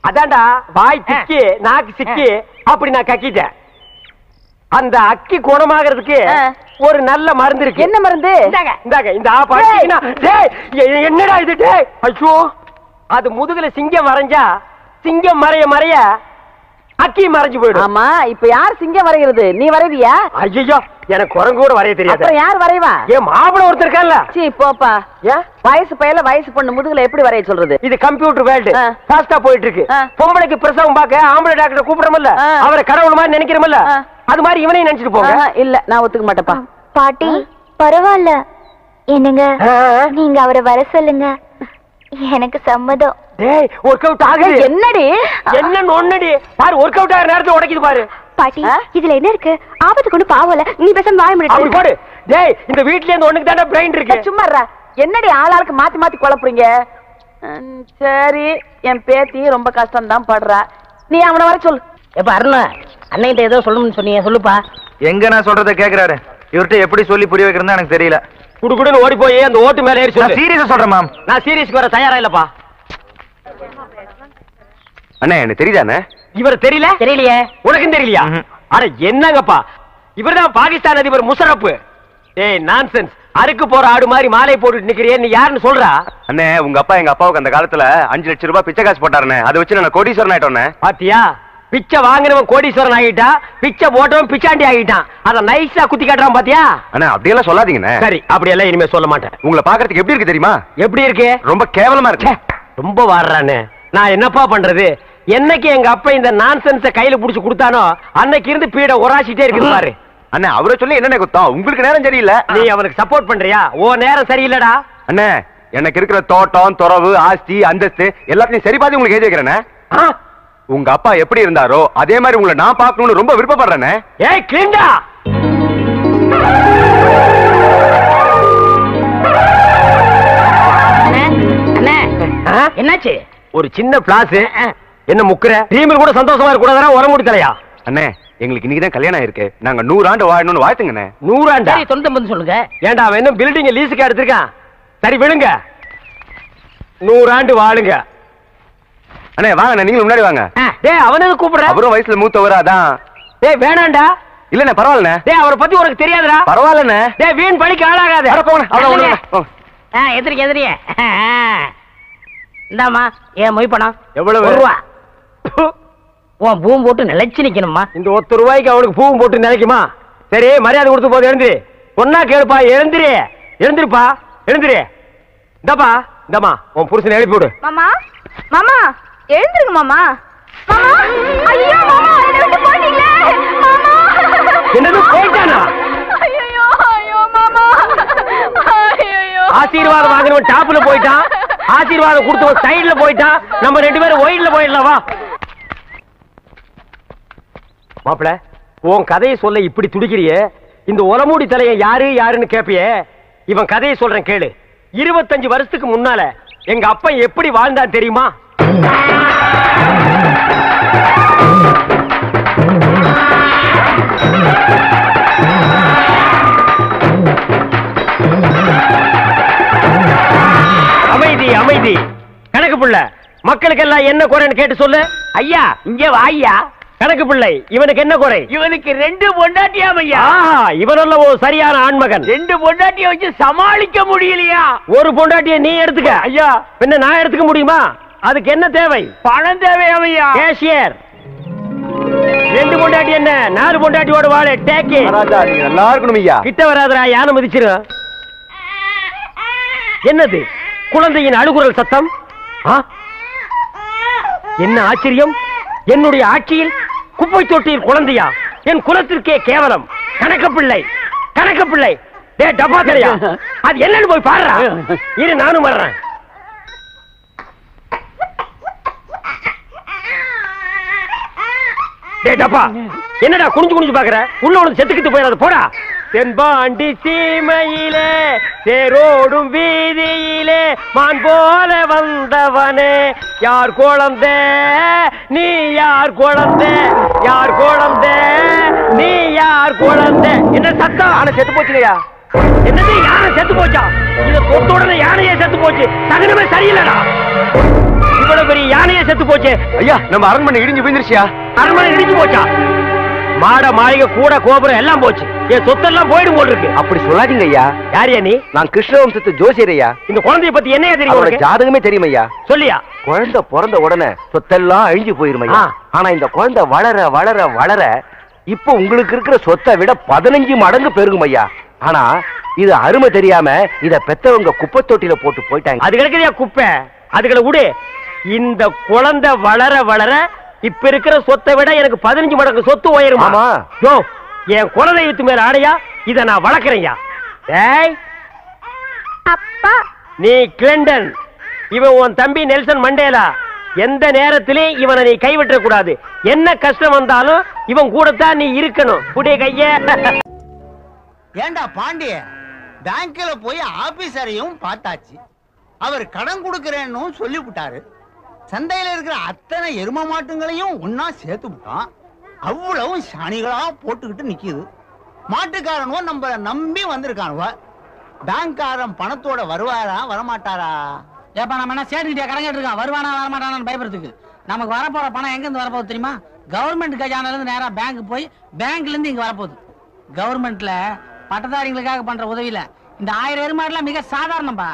அதான்டா வாய் திக்கி நாக்கு சிக்கி அப்படி நான் கக்கிட்டேன். அந்த அக்கி குணமாகறதுக்கு. ஒரு நல்ல மருந்து இருக்கு. என்ன மருந்து? இந்தாங்க இந்த என்னடா இது ஐயோ அது முதுகுல சிங்கம் வரைஞ்சா சிங்கம் மறைய மறைய அக்கி மறைஞ்சு போயிடும். ஆமா இப்ப யார் சிங்கம் வரைகிறது நீ வரைவியா ஐயோ எனக்கு குரங்கு கூட வரைய தெரியாது. அப்புறம் யார் வரைவா ஏன் மாப்பிள ஒருத்தர் இருக்கான்ல சீ போப்பா. ஏன்? வயசு பையல வயசு பொண்ணு முதுகுல எப்படி வரைய சொல்றது? இது கம்ப்யூட்டர் வேர்ல்டு ஆ. ஃபாஸ்டா போயிட்டு இருக்கு. பொம்பளைக்கு பிரசவம் பார்க்க ஆம்பளை டாக்டர் கூப்பிடுறோம்ல? ஆ. அவரை கடவுள் மாதிரி நினைக்கிறோம்ல? ஆ. அது மாதிரி இவனையும் நினைச்சிட்டு போங்க. இல்ல நான் ஒத்துக்க மாட்டேப்பா பாட்டி பரவாயில்ல. என்னங்க. நீங்க அவரை வர சொல்லுங்க. எனக்கு சம்மதம். டேய் ஒர்க் அவுட் ஆகுது என்னடி? என்ன ஒன்னடி பாரு ஒர்க் அவுட் ஆகிற நேரத்துல உடைக்குது பாரு. பாட்டி? இதுல என்ன இருக்கு? ஆபத்து கொண்டு பாவல. நீ பேசாம வாய முடியாது போடு. டேய் இந்த வீட்ல இருந்து ஒண்ணுக்கு தானே பிரெயின் இருக்கு. சும்மா. என்னடி ஆளாளுக்கு மாத்தி மாத்தி குழப்புறீங்க? சரி. என் பேத்தி ரொம்ப கஷ்டம் தான் படுறா. நீ அவனை வர சொல்லு. எப்ப அருணா அன்னைகிட்ட ஏதோ சொல்லணும்னு சொன்னீங்க. சொல்லுப்பா. எங்க நான் சொல்றத கேக்குறாரு. இவர்கிட்ட எப்படி சொல்லி புரிய வைக்கிறதா எனக்கு தெரியல. குடுகுடுன்னு ஓடி போய் அந்த ஓட்டு மேல ஏறி நான் சொல்லு சீரியஸா சொல்றேன் மேம் நான் சீரியஸ்க்கு வர தயாரா இல்லப்பா. அண்ணே எனக்கு தெரியுதாண்ணே? இவர் தெரியல? தெரியலையே. உனக்கும் தெரியலையா. அட என்னங்கப்பா? இவர்தான் பாகிஸ்தான் அதிபர் முஷரப் ஏய் நான்சென்ஸ் அறுக்கு போற ஆடு மாதிரி மாலை போட்டுட்டு நிக்கிறியே நீ யாருன்னு சொல்றா? அண்ணே உங்க அப்பா எங்க அப்பாவுக்கு அந்த காலத்துல அஞ்சு லட்சம் ரூபாய் பிச்சை காசு போட்டாருண்ணே. அதை வச்சு நான் கோடீஸ்வரன் ஆயிட்டோண்ணே. பாத்தியா? பிச்சை வாங்கினவன் கோடீஸ்வரன் ஆகிட்டான் பிச்சை போட்டவன் பிச்சாண்டி ஆகிட்டான். அத நைஸா குத்தி காட்டுறான் பாத்தியா? அண்ணா அப்படியெல்லாம் சொல்லாதீங்கண்ணே. சரி அப்படியெல்லாம் இனிமே சொல்ல மாட்டேன். உங்களை பாக்குறதுக்கு எப்படி இருக்கு தெரியுமா? எப்படி இருக்கு? ரொம்ப கேவலமா இருக்கு. ரொம்ப வாடுறானே. நான் என்னப்பா பண்றது? என்னைக்கு எங்க அப்பா இந்த நான்சென்ஸ கையில புடிச்சு கொடுத்தானோ அன்னைக்கு இருந்து பீட உராசிட்டே இருக்குது பாரு. அண்ணே அவரை சொல்லி என்னண்ணே குத்தம்? உங்களுக்கு நேரம் சரியில்லை. நீ அவனுக்கு சப்போர்ட் பண்றியா? ஓ நேரம் சரியில்லடா. அண்ணே எனக்கு இருக்கிற தோட்டம் துறவு ஆஸ்தி அந்தஸ்து எல்லாத்தையும் சரி பாதி உங்களுக்கு ஆ? உங்க அப்பா எப்படி இருந்தாரோ அதே மாதிரி உங்களை நான் பார்க்கணும்னு ரொம்ப விருப்பப்படுறேண்ணே ஏய் கிளிண்டா அண்ணே அண்ணே ஆ? என்னாச்சு? ஒரு சின்ன பிளாஸ் என்ன முக்குற? டீமில் கூட சந்தோஷமா இருக்க கூடாதா உரமுடி தலையா அண்ணே எங்களுக்கு இன்னைக்கு தான் கல்யாணம் இருக்கு நாங்க நூறு ஆண்டு வாழணும்னு வாழ்த்துங்கண்ணே. நூறாண்டா சரி தொண்ணூத்தொன்பது சொல்லுங்க. ஏன்டா அவன் இன்னும் பில்டிங் லீஸுக்கு எடுத்திருக்கான். சரி விழுங்க. நூறாண்டு வாழுங்க. அண்ணே வாங்க நீங்களும் முன்னாடி வாங்க. டேய் அவனுக்கு கூப்பிடுற? அவரும் வயசுல மூத்தவர் அதான். டேய் வேணாண்டா. இல்லண்ணே பரவாயில்லண்ணே. டேய் அவரை பத்தி உனக்கு தெரியாதுடா. பரவாயில்லண்ணே. டேய் வீண் பழிக்கு ஆளாகாத. அட போங்கண்ணே அவ்வளவு இல்லைங்க. அவ்வளவு. போங்க. ஆ, எதிரிங்க எதிரிங்க இந்தாம்மா ஏன் மொய் பணம்? எவ்வளவு? ரூபா. உன் பூம் போட்டு நிலைச்சு நிக்கணுமா இந்த ஒத்த ரூபாய்க்கு அவனுக்கு பூவும் போட்டு நினைக்குமா சரி மரியாதை கொடுத்து போது எழுந்திரு. பொண்ணா கேளுப்பா எழுந்திரு. எழுந்திருப்பா எழுந்திரு. இந்தப்பா இந்தம்மா உன் புருஷனை எழுப்பி விடு. மாமா மாமா எழுந்துருங்க மாமா. மாமா ஐயோ மாமா என்னை விட்டு போயிட்டீங்களே மாமா. என்னது போயிட்டானா? ஐயோ ஐயோ மாமா. ஐயோ ஆசீர்வாதம் வாங்கினவன் டாப்ல போயிட்டான். ஆசீர்வாதம் கொடுத்து சைடுல போயிட்டா நம்ம ரெண்டு பேரும் ஒயிட்ல போயிடலாம் வா. மாப்பிள உன் கதையை சொல்ல இப்படி துடிக்கிறியே? இந்த உலமூடி தலைய யாரு யாருன்னு கேப்பியே? இவன் கதையை சொல்றேன் கேளு. இருபத்தஞ்சு வருஷத்துக்கு முன்னால எங்க அப்பா எப்படி வாழ்ந்தான் தெரியுமா? அமைதி புள்ள மக்களுக்கெல்லாம் என்ன குறைன்னு கேட்டு சொல்லு. ஐயா இங்க வாய்யா கணக்கு பிள்ளை இவனுக்கு என்ன குறை? இவனுக்கு ரெண்டு பொண்டாட்டியாம் ஐயா. இவனல்ல ஒரு சரியான ஆண்மகன். ரெண்டு பொண்டாட்டிய வச்சு சமாளிக்க முடியலையா? ஒரு பொண்டாட்டிய நீ எடுத்துக்க. ஐயா. பின்ன நான் எடுத்துக்க முடியுமா? அதுக்கு என்ன தேவை? பணம் தேவையாம் ஐயா? கேஷியர். ரெண்டு பொண்டாட்டி என்ன? நாலு பொண்டாட்டியோட வாழ டேக்கி நல்லா இருக்கணும் ஐயா. கிட்ட வராதடா யானை மிதிச்சிரு என்னது? குழந்தையின் அழுகுரல் சத்தம்? ஆ? என்ன ஆச்சரியம்? என்னுடைய ஆட்சியில் குப்பை தொட்டியில் குழந்தையா? என் குலத்திற்கே கேவலம். கணக்க பிள்ளை கணக்க பிள்ளை டே டப்பா தெரியா அது என்னன்னு போய் பாடுறா இரு நானும் வர்றேன். டேய் டப்பா. என்னடா குனிஞ்சு குனிஞ்சு பாக்குற? உள்ள உனக்கு செத்துக்கிட்டு போயிடாது. போடா. தென்பாண்டி சீமையிலே தேரோடும் வீதியிலே மான் போல வந்தவனே. யார் குழந்தை? நீ யார் குழந்தை? யார் குழந்தை? நீ யார் குழந்தை? என்ன சத்தம்? ஆனா செத்து போச்சுலையா என்னது? யானை செத்து போச்சா? இத தொட்ட யானையே செத்து போச்சு. தகுனமே சரியில்லடா. இவ்வளவு பெரிய யானையே செத்து போச்சு. ஐயா நம்ம அரண்மனை இடிஞ்சு போயிருச்சியா அரண்மனை இடிஞ்சு போச்சா? மாட மாளிகை கூட கோபுரம் எல்லாம் போச்சு. என் சொத்தெல்லாம் போயிடும் போல் இருக்கு. அப்படி சொல்லாதீங்க ஐயா. யாரியா நீ? நான் கிருஷ்ணவம்சத்து ஜோசியர் ஐயா. இந்த குழந்தைய பத்தி என்னையா தெரியும்? ஜாதகமே தெரியும் ஐயா. சொல்லியா? குழந்தை பிறந்த உடனே சொத்தெல்லாம் அழிஞ்சு போயிரும் ஐயா. ஆனா இந்த குழந்தை வளர வளர வளர இப்போ உங்களுக்கு இருக்கிற சொத்தை விட பதினஞ்சு மடங்கு பெருகும் ஐயா. ஆனா இது அருமை தெரியாம இத பெத்தவங்க குப்பை தொட்டில போட்டு போயிட்டாங்க. அது கிடக்குதியா குப்பை. அதுகளை விடு. இந்த குழந்தை வளர வளர இப்ப இருக்கிற சொத்தை விட எனக்கு பதினஞ்சு மடங்கு சொத்து உயருமா? ஆமா. யோ என் குலதெய்வத்து மேல ஆடையா? இத நான் வளர்க்கறேன்யா. ஏய் அப்பா. நீ கிளண்டன். இவன் உன் தம்பி நெல்சன் மண்டேலா. எந்த நேரத்திலையும் இவனை நீ கைவிட்ட கூடாது. என்ன கஷ்டம் வந்தாலும் இவன் கூடத்தான் நீ இருக்கணும். புடிய கைய. ஏண்டா பாண்டிய? பேங்க்ல போய் ஆபீசரையும் பார்த்தாச்சு. அவர் கடன் கொடுக்கறேன்னு சொல்லிவிட்டாரு. சந்தையில இருக்கிற அத்தனை எரும மாட்டுங்களையும் ஒன்னா சேர்த்து விட்டான் அவ்வளவும் சனிகளா போட்டுக்கிட்டு நிக்குது. மாட்டுக்காரனுவோ நம்ம நம்பி வந்திருக்கானுவ. பேங்க்காரன் பணத்தோட வருவாரா வரமாட்டாரா? ஏப்பா நம்ம என்ன சேட்டுக்கிட்டே கடங்கிட்டு இருக்கான் வருவானா வரமாட்டானான்னு பயப்படுறதுக்கு. நமக்கு வரப்போற பணம் எங்க இருந்து வரப்போகுது தெரியுமா? கவர்மெண்ட் கஜானால இருந்து நேரா பேங்க் போய் பேங்க்ல இருந்து இங்க வரப்போகுது. கவர்மெண்ட்ல பட்டதாரிகளுக்காக பண்ற உதவியில இந்த ஆயிரம் எருமாடுலாம் மிக சாதாரணம்பா.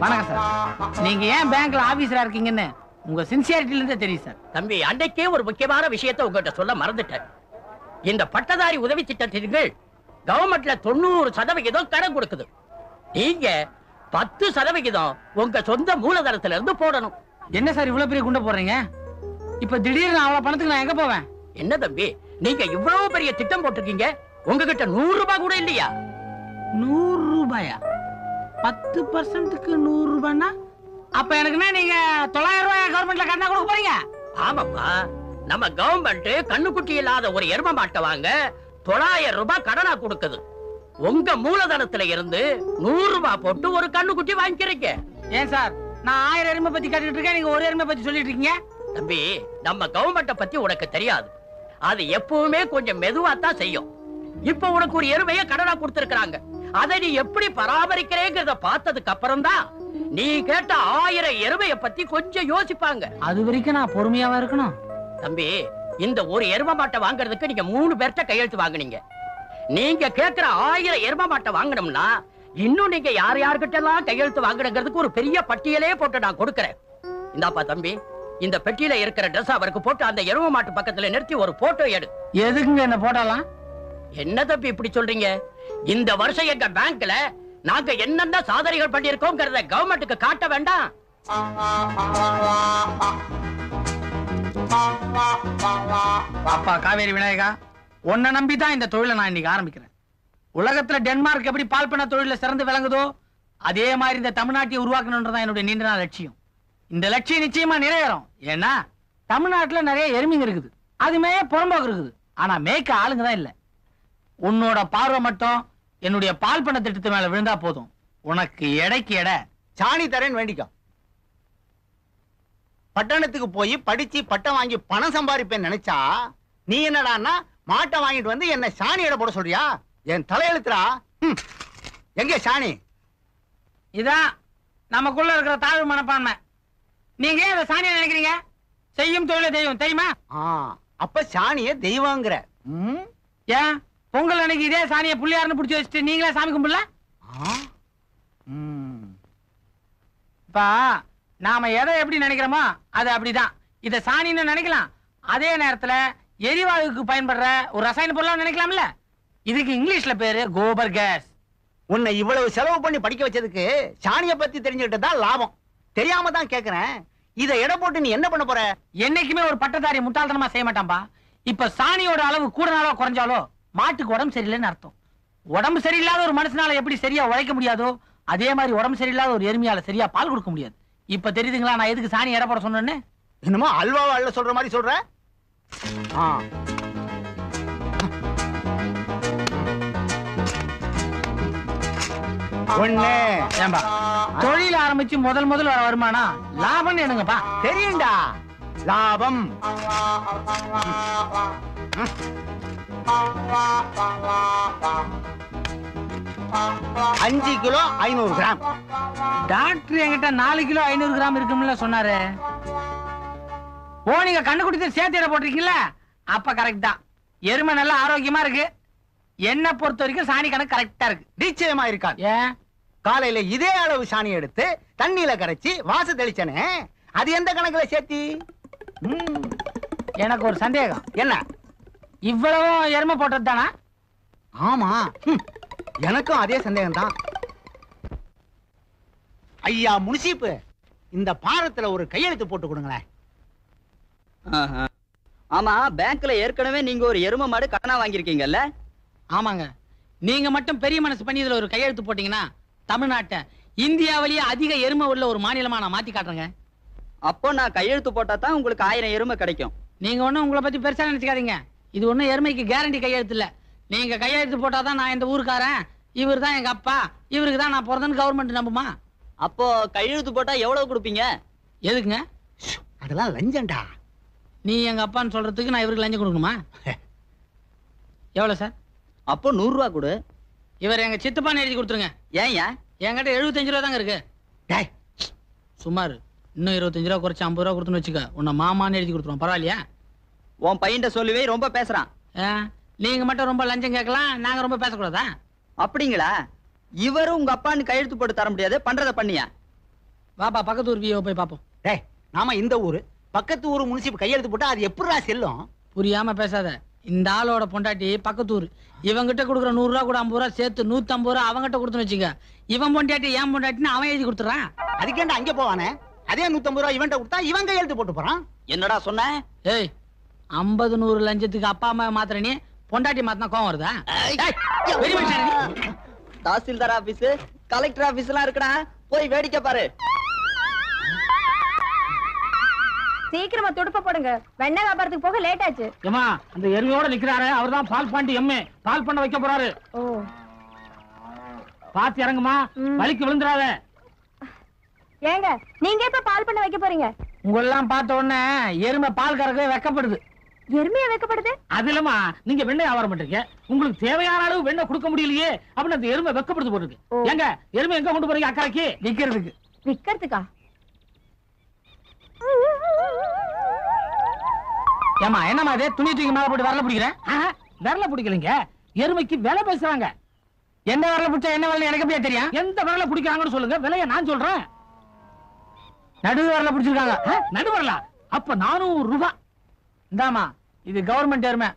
வணக்கம் சார். நீங்க ஏன் பேங்க்ல ஆபீசரா இருக்கீங்கன்னு உங்க சின்சியாரிட்டில இருந்தே தெரியும் சார். தம்பி அன்றைக்கே ஒரு முக்கியமான விஷயத்தை உங்ககிட்ட சொல்ல மறந்துட்டேன். இந்த பட்டதாரி உதவி திட்டத்தின் கீழ் கவர்மெண்ட்ல தொண்ணூறு சதவிகிதம் கடன் கொடுக்குது. நீங்க பத்து சதவிகிதம் உங்க சொந்த மூலதனத்துல இருந்து போடணும். என்ன சார் இவ்வளவு பெரிய குண்டை போடுறீங்க? இப்ப திடீர்னு அவ்வளவு பணத்துக்கு நான் எங்க போவேன்? என்ன தம்பி நீங்க இவ்வளவு பெரிய திட்டம் போட்டிருக்கீங்க? உங்ககிட்ட நூறு ரூபாய் கூட இல்லையா? நூறு ரூபாயா? பத்து பர்சன்ட்டுக்கு நூறு ரூபாய்னா அப்ப எனக்குன்னா நீங்க தொள்ளாயிரம் ரூபாய் கவர்மெண்ட்ல கடனா கொடுக்க போறீங்க? ஆமாப்பா. நம்ம கவர்மெண்ட் கண்ணுக்குட்டி இல்லாத ஒரு எரும மாட்டை வாங்க தொள்ளாயிரம் ரூபாய் கடனா கொடுக்குது. உங்க மூலதனத்துல இருந்து நூறு ரூபாய் போட்டு ஒரு கண்ணுக்குட்டி வாங்கிக்கிறீங்க. ஏன் சார்? நான் ஆயிரம் எருமை பத்தி கேட்டுட்டு இருக்கேன். நீங்க ஒரு எருமை பத்தி சொல்லிட்டு இருக்கீங்க. தம்பி நம்ம கவர்மெண்ட பத்தி உனக்கு தெரியாது. அது எப்பவுமே கொஞ்சம் மெதுவா தான் செய்யும். இப்ப உனக்கு ஒரு எருமைய கடனா கொடுத்திருக்காங்க அதை நீ எப்படி பராமரிக்கிறேங்கிறத பார்த்ததுக்கு அப்புறம் தான் நீ கேட்ட ஆயிரம் எருமைய பத்தி கொஞ்சம் யோசிப்பாங்க. அது வரைக்கும் நான் பொறுமையாவா இருக்கணும்? தம்பி இந்த ஒரு எரும மாட்டை வாங்குறதுக்கு நீங்க மூணு பேர்ட்ட கையெழுத்து வாங்குனீங்க. நீங்க கேக்குற ஆயிரம் எரும மாட்டை வாங்கணும்னா இன்னும் நீங்க யார் யார்கிட்ட எல்லாம் கையெழுத்து வாங்குறதுக்கு ஒரு பெரிய பட்டியலே போட்டு நான் கொடுக்கறேன். இந்தாப்பா தம்பி இந்த பெட்டியில இருக்கிற ட்ரெஸ் அவருக்கு போட்டு அந்த எரும மாட்டு பக்கத்துல நிறுத்தி ஒரு போட்டோ எடு. எதுக்குங்க என்ன போட்டாலாம் என்ன தம்பி இப்படி சொல்றீங்க? இந்த வருஷம் எங்க பேங்க்ல நாங்க என்னென்ன சாதனைகள் பண்ணிருக்கோங்கிறத கவர்மெண்ட்டுக்கு காட்ட வேண்டாம். அப்பா காவேரி விநாயகா உன்னை நம்பி தான் இந்த தொழிலை நான் இன்னைக்கு ஆரம்பிக்கிறேன். உலகத்துல டென்மார்க் எப்படி பால் பண்ண தொழில சிறந்து விளங்குதோ அதே மாதிரி இந்த தமிழ்நாட்டை உருவாக்கணும்ன்றதான் என்னுடைய நீண்ட நாள் லட்சியம். இந்த லட்சியம் நிச்சயமா நிறைவேறும். ஏன்னா தமிழ்நாட்டுல நிறைய எருமைங்க இருக்குது. அதுமே புறம்போக்கு இருக்குது. ஆனா மேய்க்க ஆளுங்க தான் இல்ல. உன்னோட பார்வை மட்டும் என்னுடைய பால் பண்ண திட்டத்து மேல விழுந்தா போதும். உனக்கு எடைக்கு எடை. சாணி தரேன்னு வேண்டிக்கோ. பட்டணத்துக்கு போய் படிச்சு பட்டம் வாங்கி பணம் சம்பாதிப்பேன்னு நினைச்சா நீ என்னடான்னா மாட்டை வாங்கிட்டு வந்து என்ன சாணி எடை போட சொல்றியா? என் தலையெழுத்துறா. எங்க சாணி? இதான் நமக்குள்ள இருக்கிற தாழ்வு மனப்பான்மை. நீங்க ஏன் இதை சாணியா நினைக்கிறீங்க? செய்யும் தொழில தெய்வம் தெரியுமா? அப்ப சாணிய தெய்வங்கிற? ஏன்? பொங்கல் அன்னைக்கு இதே சாணியை புள்ளியாருன்னு பிடிச்சி வச்சுட்டு நீங்களே சாமி கும்பிடல. இப்ப நாம எதை எப்படி நினைக்கிறோமோ அது அப்படிதான். இத சாணின்னு நினைக்கலாம். அதே நேரத்துல எரிவாயுக்கு பயன்படுற ஒரு ரசாயன பொருளா நினைக்கலாம்ல? இதுக்கு இங்கிலீஷ்ல பேரு கோபர் கேஸ். உன்னை இவ்வளவு செலவு பண்ணி படிக்க வச்சதுக்கு சாணிய பத்தி தெரிஞ்சுக்கிட்டு தான் லாபம். தெரியாம தான் கேக்குறேன். இத எடை போட்டு நீ என்ன பண்ண போற? என்னைக்குமே ஒரு பட்டதாரி முட்டாள்தனமா செய்ய மாட்டான்பா. இப்ப சாணியோட அளவு கூடனாலோ குறைஞ்சாலோ மாட்டுக்கு உடம்பு சரியில்லைன்னு அர்த்தம். உடம்பு சரியில்லாத ஒரு மனுஷனால எப்படி சரியா உழைக்க முடியாதோ அதே மாதிரி உடம்பு சரியில்லாத ஒரு எருமையால சரியா பால் கொடுக்க முடியாது. இப்ப தெரியுதுங்களா நான் எதுக்கு சாணி எடை போட சொன்னேன்னு? என்னமோ அல்வாவை அள்ள சொல்ற மாதிரி சொல்ற? தொழில் ஆரம்பிச்சு முதல் முதல் வர வருமானம் லாபம்னு என்னங்கப்பா தெரியும்டா. லாபம். அஞ்சு கிலோ ஐநூறு கிராம். டாக்டர் என்கிட்ட நாலு கிலோ ஐநூறு கிராம் இருக்கும்ல சொன்னாரு. ஓ நீங்க கண்ணு குடித்து சேர்த்து போட்டிருக்கீங்களா அப்ப கரெக்ட் தான். எருமை நல்லா ஆரோக்கியமா இருக்கு. என்ன பொறுத்த வரைக்கும் சாணி கணக்கு கரெக்டா இருக்கு. நிச்சயமா இருக்காது. ஏன்? காலையில இதே அளவு சாணி எடுத்து தண்ணியில கரைச்சி வாச தெளிச்சனே அது எந்த கணக்குல சேர்த்தி? எனக்கு ஒரு சந்தேகம். என்ன? இவ்வளவு எருமை போட்டது தானா ஆமா எனக்கும் அதே சந்தேகம் தான் ஐயா முனிசிப்பு இந்த பாரத்துல ஒரு கையெழுத்து போட்டு கொடுங்களேன். ஆஹா. ஆமா பேங்க்ல ஏற்கனவே நீங்க ஒரு எரும மாடு கடனா வாங்கியிருக்கீங்கல்ல? ஆமாங்க. நீங்க மட்டும் பெரிய மனசு பண்ணி இதுல ஒரு கையெழுத்து போட்டீங்கன்னா தமிழ்நாட்டை இந்தியாவிலேயே அதிக எருமை உள்ள ஒரு மாநிலமா நான் மாத்தி காட்டுறேங்க. அப்போ நான் கையெழுத்து போட்டா தான் உங்களுக்கு ஆயிரம் எருமை கிடைக்கும். நீங்க ஒண்ணும் உங்களை பத்தி பெருசா நினைச்சுக்காதீங்க. இது ஒண்ணும் எருமைக்கு கேரண்டி கையெழுத்து இல்ல நீங்க கையெழுத்து போட்டாதான் நான் இந்த ஊருக்காரன். இவர் தான் எங்க அப்பா. இவருக்கு தான் நான் பிறந்தேன்னு கவர்மெண்ட் நம்புமா? அப்போ கையெழுத்து போட்டா எவ்வளவு கொடுப்பீங்க? எதுக்குங்க? அதெல்லாம் லஞ்சம்டா. நீ எங்க அப்பான்னு சொல்றதுக்கு நான் இவருக்கு லஞ்சம் கொடுக்கணுமா? எவ்வளவு சார்? அப்போ நூறு ரூபா கொடு. இவர் எங்க சித்தப்பான்னு எழுதி கொடுத்துருங்க. ஏன்யா என்கிட்ட எழுபத்தஞ்சு ரூபா தாங்க இருக்கு. டேய். சுமார் இன்னும் இருபத்தஞ்சு ரூபா குறைச்சு ஐம்பது ரூபா கொடுத்துன்னு வச்சுக்க. உன்னை மாமான்னு எழுதி கொடுத்துருவோம் பரவாயில்லையா? உன் பையன்ட்ட சொல்லுவே ரொம்ப பேசுறான். ஆ, நீங்க மட்டும் ரொம்ப லஞ்சம் கேட்கலாம் நாங்க ரொம்ப பேசக்கூடாதா? அப்படிங்களா? இவரும் உங்க அப்பான்னு கையெழுத்து போட்டு தர முடியாது பண்றத பண்ணியா? வாப்பா பக்கத்து ஊர் வியோ போய் பார்ப்போம் டேய் நாம இந்த ஊரு பக்கத்து ஊர் முனிசிப்பு கையெழுத்து போட்டா அது எப்படிடா செல்லும்? புரியாம பேசாத. இந்த ஆளோட பொண்டாட்டி பக்கத்து ஊர். இவங்கிட்ட கொடுக்குற நூறு ரூபா கூட ஐம்பது ரூபா சேர்த்து நூத்தம்பது ரூபா அவங்கிட்ட கொடுத்துன்னு வச்சுக்க. இவன் பொண்டாட்டி ஏன் பொண்டாட்டின்னு அவன் எழுதி கொடுத்துறான் அதுக்கேண்டா அங்க போவானே? அதே நூத்தம்பது ரூபா இவன்ட்ட கொடுத்தா இவன் கையெழுத்து போட்டு போறான். என்னடா சொன்ன? ஏய் ஐம்பது நூறு லஞ்சத்துக்கு அப்பா அம்மா மாத்திர நீ பொண்டாட்டி மாத்தினா கோவம் வருதா? தாசில்தார் ஆபீஸ் கலெக்டர் ஆபீஸ் எல்லாம் இருக்குடா. போய் வேடிக்கை பாரு. சீக்கிரமா துடுப்ப போடுங்க. வெண்ணெய் வியாபாரத்துக்கு போக லேட் ஆச்சு. ஏம்மா அந்த எருமையோட நிக்கிறாரு அவர்தான் பால் பாண்டி எம்ஏ பால் பண்ண வைக்க போறாரு. ஓ. பாத்து இறங்குமா? வலிக்கு விழுந்துடாத ஏங்க நீங்க எப்ப பால் பண்ண வைக்க போறீங்க? உங்களெல்லாம் பார்த்த உடனே எருமை பால் கறக்கவே வெக்கப்படுது. எருமையா வைக்கப்படுது? அது இல்லம்மா நீங்க வெண்ணெய் வியாபாரம் பண்றீங்க. உங்களுக்கு தேவையான அளவு வெண்ணெய் கொடுக்க முடியலையே அப்படின்னு அந்த எருமை வெக்கப்படுத்து போட்டுருக்கு. எங்க எருமை எங்க கொண்டு போறீங்க அக்கறைக்கு? விக்கிறதுக்கு. விக்கிறதுக்கா? ஏமா என்னம்மா இது? துணி தூக்கி மேல போட்டு வரல பிடிக்கிறேன் விரல பிடிக்கலைங்க. எருமைக்கு விலை பேசுறாங்க. என்ன விரல பிடிச்சா என்ன விலை எனக்கு எப்படியா தெரியும்? எந்த விரல பிடிக்கிறாங்கன்னு சொல்லுங்க. விலைய நான் சொல்றேன். நடு விரல பிடிச்சிருக்காங்க. நடு விரல அப்ப நானூறு ரூபாய் இந்தாமா இது கவர்மெண்ட் எருமை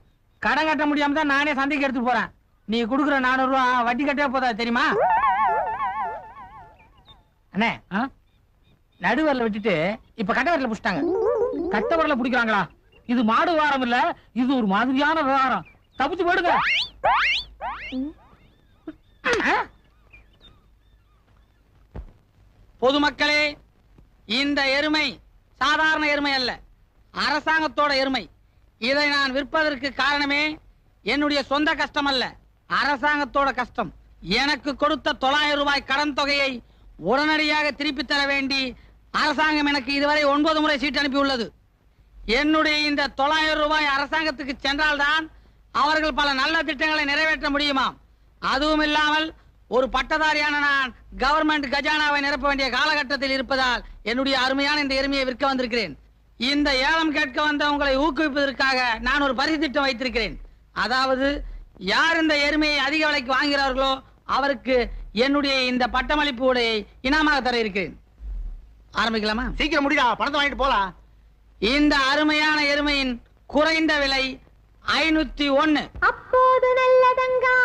கடன் கட்ட முடியாம தான் நானே சந்தைக்கு எடுத்து போறேன். நீ குடுக்குற நானூறு ரூபா வட்டி கட்டவே போதா தெரியுமா? அண்ணே நடு விரல விட்டுட்டு இப்ப கட்ட விரல பிடிச்சிட்டாங்க. கட்ட விரல பிடிக்கிறாங்களா? இது மாடு வாரம் இல்ல இது ஒரு மாதிரியான விவகாரம். தப்பிச்சு போடுங்க? பொதுமக்களே இந்த எருமை சாதாரண எருமை அல்ல. அரசாங்கத்தோட எருமை. இதை நான் விற்பதற்கு காரணமே என்னுடைய சொந்த கஷ்டம் அல்ல அரசாங்கத்தோட கஷ்டம். எனக்கு கொடுத்த தொள்ளாயிரம் ரூபாய் கடன் தொகையை உடனடியாக திருப்பி தர வேண்டி அரசாங்கம் எனக்கு இதுவரை ஒன்பது முறை சீட்டு அனுப்பியுள்ளது. என்னுடைய இந்த தொள்ளாயிரம் ரூபாய் அரசாங்கத்துக்கு சென்றால்தான் அவர்கள் பல நல்ல திட்டங்களை நிறைவேற்ற முடியுமாம் அதுவும் இல்லாமல் ஒரு பட்டதாரியான நான் கவர்மெண்ட் கஜானாவை நிரப்ப வேண்டிய காலகட்டத்தில் இருப்பதால் என்னுடைய அருமையான இந்த எருமையை விற்க வந்திருக்கிறேன். இந்த ஏலம் கேட்க வந்த உங்களை ஊக்குவிப்பதற்காக நான் ஒரு பரிசு திட்டம் வைத்திருக்கிறேன். அதாவது யார் இந்த எருமையை அதிக விலைக்கு வாங்குகிறார்களோ அவருக்கு என்னுடைய இந்த பட்டமளிப்பு உடையை இனாமாக தர இருக்கிறேன். ஆரம்பிக்கலாமா? சீக்கிரம் முடிடா பணத்தை வாங்கிட்டு போலாம். இந்த அருமையான எருமையின் குறைந்த விலை ஐநூத்தி ஒன்னு. அப்போது நல்லதங்கா